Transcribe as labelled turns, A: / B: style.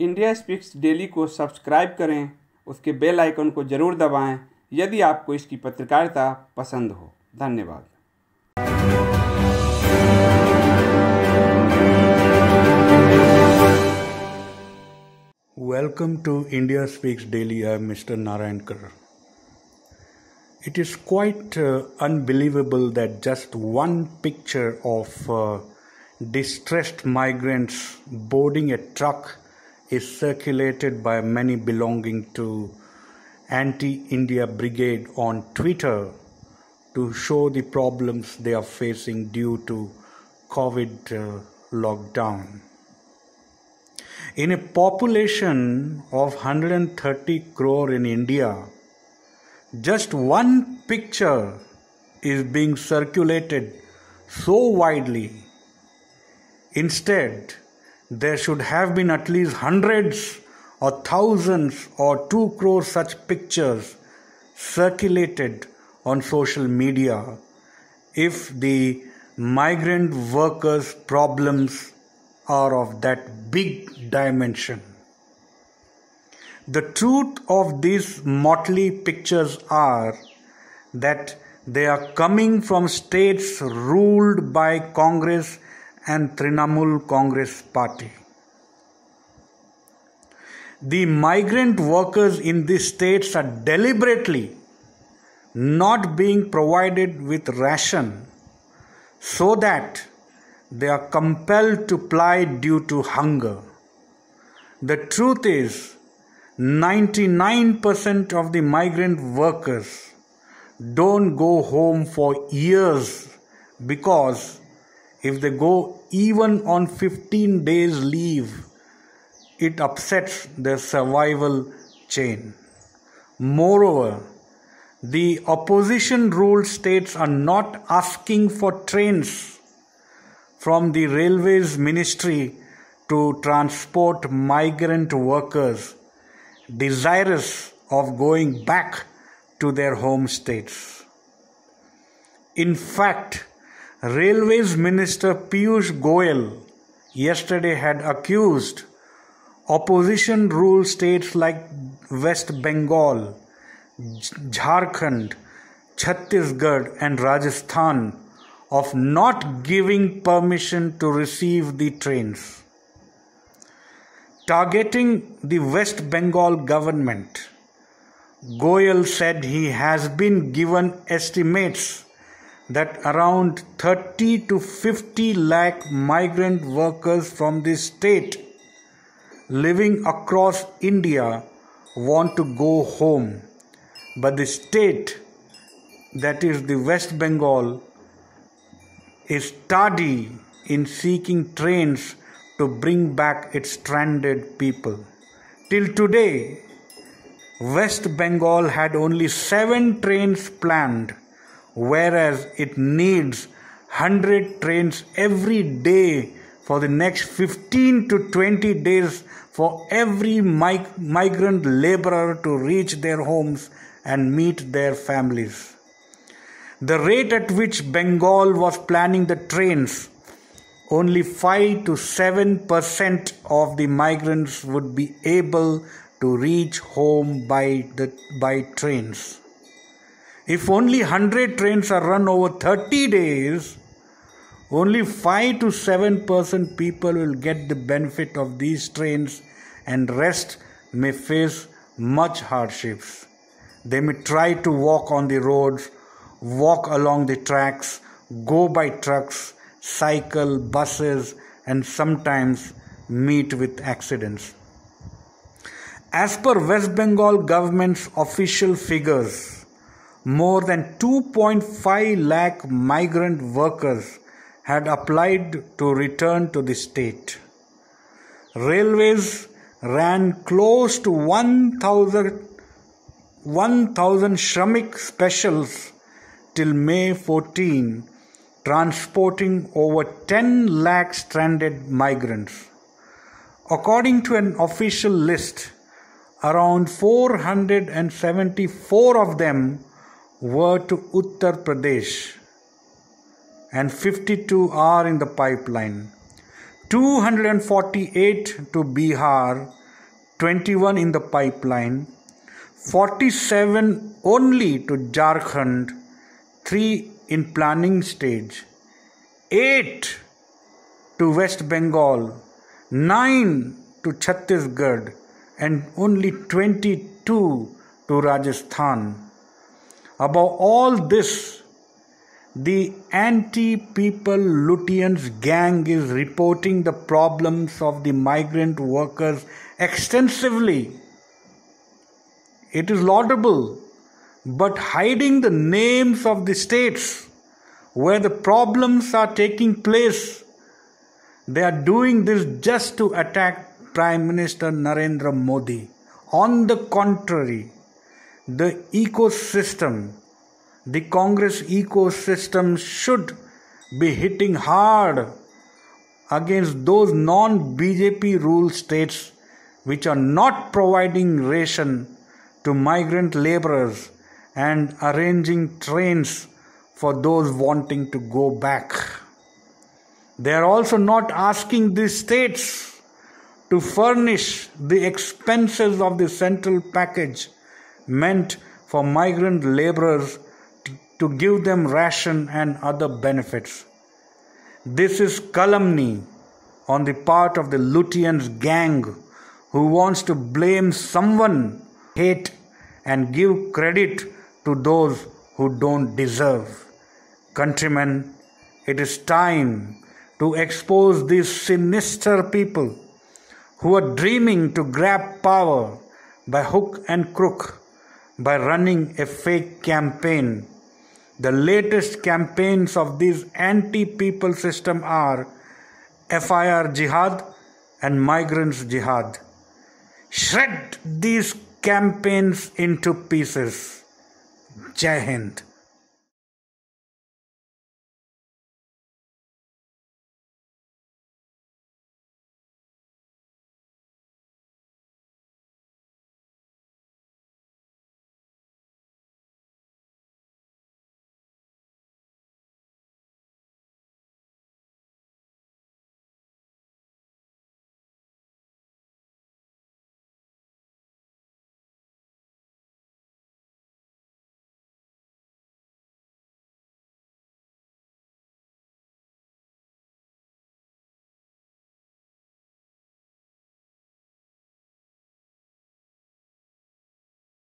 A: India speaks daily को subscribe करें, उसके बेल आइकन को ज़रूर दबाएँ, यदि आपको इसकी पत्रकारिता पसंद हो। धन्यवाद।
B: Welcome to India speaks daily I am mister Narayan Kar it is quite unbelievable that just one picture of distressed migrants boarding a truck is circulated by many belonging to anti-India brigade on Twitter to show the problems they are facing due to COVID uh, lockdown. In a population of 130 crore in India, just one picture is being circulated so widely. Instead, there should have been at least hundreds or thousands or two crore such pictures circulated on social media if the migrant workers' problems are of that big dimension. The truth of these motley pictures are that they are coming from states ruled by Congress and Trinamool Congress party. The migrant workers in these states are deliberately not being provided with ration so that they are compelled to ply due to hunger. The truth is, 99% of the migrant workers don't go home for years because if they go even on 15 days leave, it upsets their survival chain. Moreover, the opposition ruled states are not asking for trains from the Railways Ministry to transport migrant workers desirous of going back to their home states. In fact, Railways Minister Piyush Goyal yesterday had accused opposition ruled states like West Bengal, Jharkhand, Chhattisgarh, and Rajasthan of not giving permission to receive the trains. Targeting the West Bengal government, Goyal said he has been given estimates that around 30 to 50 lakh migrant workers from this state living across India want to go home, but the state, that is the West Bengal, is tardy in seeking trains to bring back its stranded people. Till today, West Bengal had only seven trains planned, whereas it needs 100 trains every day for the next 15 to 20 days for every mig- migrant laborer to reach their homes and meet their families. The rate at which Bengal was planning the trains, only 5 to 7 percent of the migrants would be able to reach home by, the, by trains. If only 100 trains are run over 30 days, only 5 to 7 percent people will get the benefit of these trains and rest may face much hardships. They may try to walk on the roads, walk along the tracks, go by trucks, cycle, buses, and sometimes meet with accidents. As per West Bengal government's official figures, more than 2.5 lakh migrant workers had applied to return to the state. Railways ran close to 1,000 1,000 Shramik specials till May 14, transporting over 10 lakh stranded migrants. According to an official list, around 474 of them were to Uttar Pradesh and 52 are in the pipeline. 248 to Bihar 21 in the pipeline, 47 only to Jharkhand, 3 in planning stage, 8 to West Bengal, 9 to Chhattisgarh, and only 22 to Rajasthan. Above all this, the anti people Lutyens gang is reporting the problems of the migrant workers extensively. It is laudable, but hiding the names of the states where the problems are taking place, they are doing this just to attack Prime Minister Narendra Modi. On the contrary, the ecosystem, the Congress ecosystem should be hitting hard against those non BJP ruled states which are not providing ration to migrant laborers and arranging trains for those wanting to go back. They are also not asking these states to furnish the expenses of the central package meant for migrant laborers to give them ration and other benefits. This is calumny on the part of the Lutyens gang who wants to blame someone, hate, and give credit to those who don't deserve. Countrymen, it is time to expose these sinister people who are dreaming to grab power by hook and crook by running a fake campaign. The latest campaigns of this anti people system are FIR Jihad and Migrants Jihad. Shred these campaigns into pieces. Jai Hind.